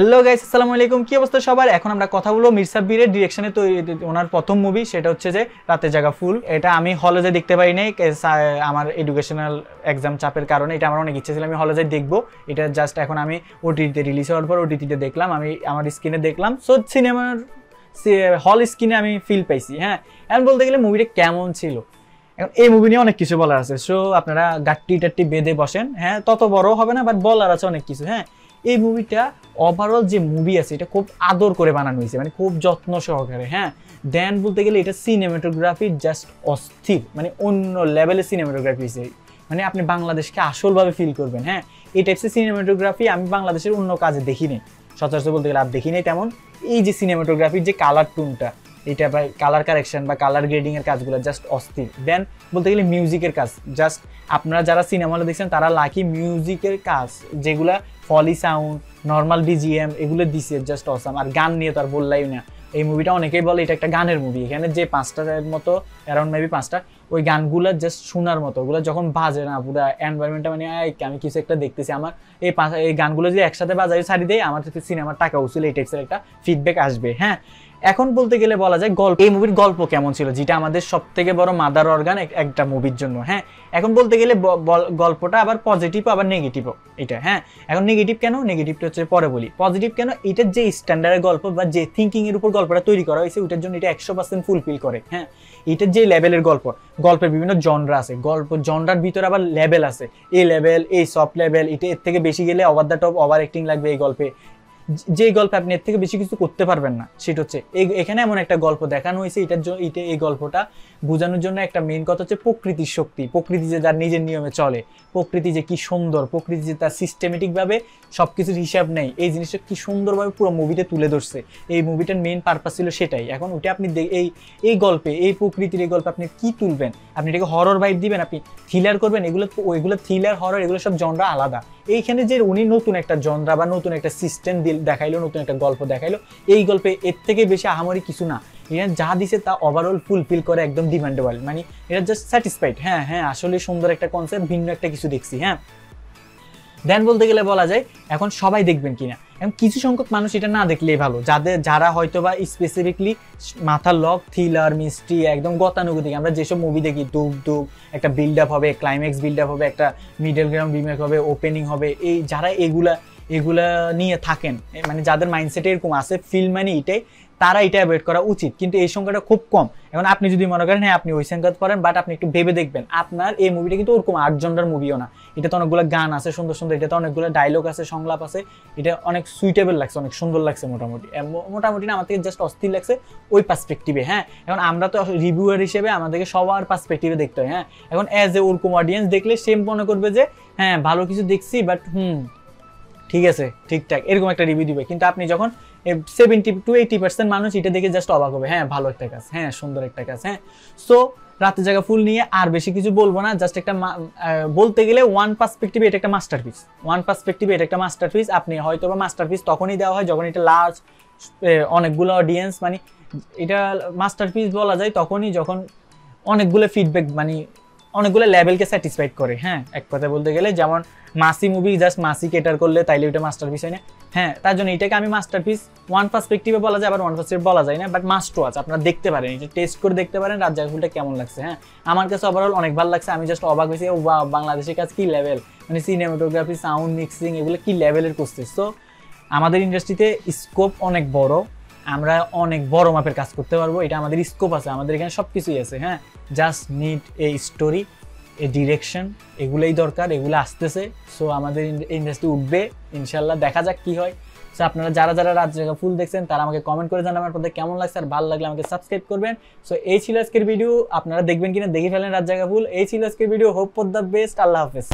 Hello guys আসসালামু আলাইকুম। কি অবস্থা সবার? এখন আমরা কথা বলব মির্সাব্বিরের ডিরেকশনে তো ওনার প্রথম মুভি সেটা হচ্ছে যে রাতে জাগা ফুল। এটা আমি হলে যে দেখতে পারি নাই আমার এডুকেশনাল এক্সাম চাপের কারণে, এটা আমার অনেক ইচ্ছে ছিল, আমি হলে যে দেখব। এটা জাস্ট এখন আমি ওটিটিতে রিলিজ হওয়ার পর ওটিটিতে দেখলাম, আমি আমার স্ক্রিনে দেখলাম। সো সিনেমার হল স্ক্রিনে আমি ফিল পাইছি হ্যাঁ। এখন বলতে গেলে মুভিটা কেমন ছিল? এখন এই মুভি নিয়ে অনেক কিছু বলার আছে। সো আপনারা গাট্টি টাট্টি বেঁধে বসেন হ্যাঁ। তত বড় হবে না বাট বলার আছে অনেক কিছু হ্যাঁ। এই মুভিটা ওভারঅল যে মুভি আছে, এটা খুব আদর করে বানানো হয়েছে মানে খুব যত্ন সহকারে হ্যাঁ? দেন বলতে গেলে এটা সিনেমাটোগ্রাফি জাস্ট অস্থির মানে অন্য লেভেলের সিনেমাটোগ্রাফি হয়েছে। মানে আপনি বাংলাদেশকে আসলভাবে ফিল করবেন হ্যাঁ? এই টাইপসের সিনেমাটোগ্রাফি আমি বাংলাদেশের অন্য কাজে দেখি নেই। সচরাচর বলতে গেলে আর দেখি নেই তেমন। এই যে সিনেমাটোগ্রাফির যে কালার টুনটা এটা বা কালার কারেকশন বা কালার গ্রেডিংয়ের কাজগুলো জাস্ট অস্থির। দেন বলতে গেলে মিউজিকের কাজ জাস্ট আপনারা যারা সিনেমা হলে দেখছেন, তারা লাকি মিউজিকের কাজ যেগুলা ফলি সাউন্ড নর্মাল বিজিএম এগুলো দিছে জাস্ট অসাম আর গান নিয়ে তো আর বললাই না। এই মুভিটা অনেকেই বলে, এটা একটা গানের মুভি এখানে যে পাঁচটার মতো অ্যারাউন্ড মেবি পাঁচটা ওই গানগুলো জাস্ট শোনার মতো। ওগুলো যখন বাজে না, পুরো এনভায়রনমেন্টটা মানে আমি কিছু একটা দেখতেছি। আমার এই এই গানগুলো যদি একসাথে বাজাই ছাড়ি দেয় আমার সিনেমার টাকা উচিল এই টাইপসের একটা ফিডব্যাক আসবে। হ্যাঁ? এখন বলতে গেলে বলা যায় গল্প এই মুভির গল্প কেমন ছিল, যেটা আমাদের সব থেকে বড় মাদার অর্গান একটা মুভির জন্য। হ্যাঁ? এখন বলতে গেলে গল্পটা আবার পজিটিভ আবার নেগেটিভও এটা। হ্যাঁ? এখন নেগেটিভ কেন? নেগেটিভটা হচ্ছে পরে বলি। পজিটিভ কেন? এটার যে স্ট্যান্ডার্ডের গল্প বা যে থিঙ্কিংয়ের উপর গল্পটা তৈরি করা হয়েছে, ওইটার জন্য এটা একশো পার্সেন্ট ফুলফিল করে। হ্যাঁ? এটার যে লেভেলের গল্প গল্পের বিভিন্ন জনরা আছে। গল্প জনরার ভিতরে আবার লেভেল আছে। এই লেভেল এই সফট লেভেল এটা এর থেকে বেশি গেলে over the top over acting লাগবে এই গল্পে। যে গল্পে আপনি এর থেকে বেশি কিছু করতে পারবেন না, সেটা হচ্ছে এখানে এমন একটা গল্প দেখানো হয়েছে, এটার জন্য এই গল্পটা বোঝানোর জন্য একটা মেন কথা হচ্ছে প্রকৃতির শক্তি, প্রকৃতি যে তার নিজের নিয়মে চলে, প্রকৃতি যে কি সুন্দর, প্রকৃতি যে তার সিস্টেমেটিকভাবে সব কিছুর হিসাব নেই, এই জিনিসটা কি সুন্দরভাবে পুরো মুভিতে তুলে ধরছে। এই মুভিটার মেন পারপাস ছিল সেটাই। এখন ওটা আপনি এই এই গল্পে, এই প্রকৃতির এই গল্পে আপনি কি তুলবেন? আপনি এটাকে হরর ভাইব দিবেন, আপনি থ্রিলার করবেন, এগুলো ওইগুলো থ্রিলার হরর এগুলো সব জনরা আলাদা। এইখানে যে উনি নতুন একটা জনরা বা নতুন একটা সিস্টেম দেখাইলো, নতুন একটা গল্প দেখাইলো। এই গল্পে এর থেকে বেশি আহামরি কিছু না। এটা যা দিছে তা ওভারঅল ফুলফিল করে একদম ডিমান্ডেবল মানে এটা জাস্ট স্যাটিসফাইড হ্যাঁ হ্যাঁ আসলে সুন্দর একটা কনসেপ্ট ভিন্ন একটা কিছু দেখছি হ্যাঁ। দেন বলতে গেলে বলা যায়, এখন সবাই দেখবেন কিনা? এখন কিছু সংখ্যক মানুষ এটা না দেখলেই ভালো। যাদের, যারা হয়তো বা স্পেসিফিকলি মাথার লক থ্রিলার মিস্ট্রি একদম গতানুগতিক। আমরা যেসব মুভি দেখি দুপ দুপ একটা বিল্ড আপ হবে ক্লাইম্যাক্স বিল্ড আপ হবে, একটা মিডল গ্রাউন্ড রিমেক হবে ওপেনিং হবে, এই যারা এগুলা এগুলা নিয়ে থাকেন। মানে যাদের মাইন্ডসেট এরকম আছে ফিল্ম মানে এটাই তারা এটা অ্যাভয়েড করা উচিত। কিন্তু এই সংখ্যাটা খুব কম। এখন আপনি যদি মনে করেন হ্যাঁ আপনি ওই সংখ্যা করেন বাট আপনি একটু ভেবে দেখবেন, আপনার এই মুভিটা কিন্তু ওরকম আট জনের মুভিও না। এটা তো অনেকগুলো গান আছে, সুন্দর সুন্দর, এটাতে অনেকগুলো ডায়লগ আছে, সংলাপ আছে। এটা অনেক সুইটেবল লাগছে, অনেক সুন্দর লাগছে মোটামুটি। মোটামুটি না, আমার থেকে জাস্ট অস্থির লাগছে ওই পার্সপেক্টিভে হ্যাঁ। এখন আমরা তো রিভিউয়ার হিসেবে আমাদেরকে সবার পার্সপেক্টিভে দেখতে হয় হ্যাঁ। এখন অ্যাজ এ ওরকম অডিয়েন্স দেখলে সেম মনে করবে যে হ্যাঁ ভালো কিছু দেখছি বাট হুম ঠিক আছে ঠিকঠাক এরকম একটা রিভিউ দিবে। কিন্তু আপনি যখন সেভেন্টি টু এইটি পার্সেন্ট মানুষ এটা দেখে জাস্ট অবাক হবে হ্যাঁ ভালো একটা কাজ হ্যাঁ সুন্দর একটা কাজ হ্যাঁ। সো রাতের জায়গা ফুল নিয়ে আর বেশি কিছু বলব না জাস্ট একটা বলতে গেলে ওয়ান পার্সপেক্টিভে এটা একটা মাস্টার পিস ওয়ান পার্সপেক্টিভে এটা একটা মাস্টার পিস আপনি হয়তো বা মাস্টার পিস তখনই দেওয়া হয় যখন এটা লার্জ অনেকগুলো অডিয়েন্স মানে এটা মাস্টার পিস বলা যায়, তখনই যখন অনেকগুলো ফিডব্যাক মানে অনেকগুলো লেভেলকে স্যাটিসফাইড করে হ্যাঁ? এক কথা বলতে গেলে যেমন মাসি মুভি জাস্ট মাসি কেটার করলে তাইলে ওইটা মাস্টার পিস হয় না। হ্যাঁ তার জন্য এটাকে আমি মাস্টার পিস ওয়ান পার্সপেক্টিভে বলা যায়, আবার ওয়ান পার্সপেক্টিভ বলা যায় না বাট মাস্ট ওয়াচ আপনারা দেখতে পারেন, এটা টেস্ট করে দেখতে পারেন, রাত জায়গাগুলোটা কেমন লাগছে হ্যাঁ? আমার কাছে ওভারঅল অনেক ভালো লাগছে, আমি জাস্ট অবাক হয়েছি ও বাংলাদেশের কাজ কি লেভেল মানে সিনেমাটোগ্রাফি সাউন্ড মিক্সিং এগুলো কি লেভেলের করছে? সো আমাদের ইন্ডাস্ট্রিতে স্কোপ অনেক বড় আমরা অনেক বড় মাপের কাজ করতে পারব। এটা আমাদের স্কোপ আছে, আমাদের এখানে সব কিছুই আছে হ্যাঁ? Just need a story a direction এগুলোই দরকার, এগুলো আসতেছে। সো আমাদের ইন্ডাস্ট্রি উঠবে ইনশাল্লাহ দেখা যাক কি হয়। সো আপনারা যারা যারা রাত জায়গা ফুল দেখছেন, তারা আমাকে কমেন্ট করে জানাবেন আপনাদের কেমন লাগছে আর ভালো লাগলে আমাকে সাবস্ক্রাইব করবেন। সো এই ছিল আজকের ভিডিও আপনারা দেখবেন কিনা, দেখে ফেলেন রাত জায়গা ফুল। এই ছিল আজকের video hope for the best আল্লাহ হাফেজ।